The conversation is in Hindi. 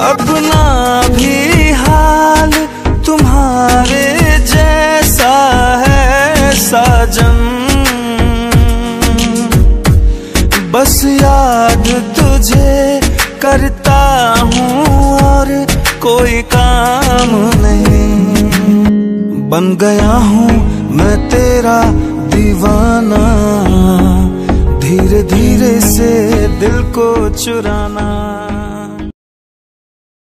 अपना भी हाल तुम्हारे जैसा है साजन। बस याद तुझे करता हूँ और कोई काम नहीं। बन गया हूँ मैं तेरा दीवाना धीरे धीरे से दिल को चुराना।